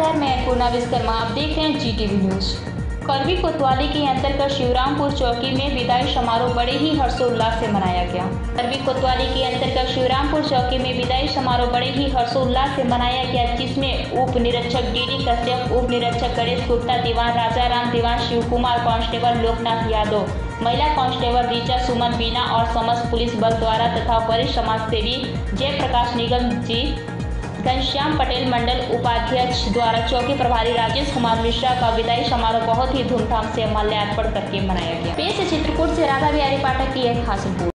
गुना विश्वकर्मा। आप देख रहे हैं जी टीवी न्यूज़ करवी कोतवाली के अंतर्गत शिवरामपुर चौकी में विदाई समारोह बड़े ही हर्षोल्लास से मनाया गया। करवी कोतवाली के अंतर्गत शिवरामपुर चौकी में विदाई समारोह बड़े ही हर्षोल्लास से मनाया गया, जिसमें उप निरीक्षक डी डी कश्यप उप निरीक्षक गणेश गुप्ता, दीवान राजा राम, दीवान शिव कुमार, कांस्टेबल लोकनाथ यादव, महिला कांस्टेबल रीचा सुमन बीना और समस्त पुलिस बल द्वारा तथा वरिष्ठ समाज सेवी जयप्रकाश निगम जी घनश्याम पटेल मंडल उपाध्यक्ष द्वारा चौकी प्रभारी राजेश कुमार मिश्रा का विदाई समारोह बहुत ही धूमधाम से माल्यार्पण करके मनाया गया। पेश चित्रकूट से राधा बिहारी पाठक की एक खास रिपोर्ट।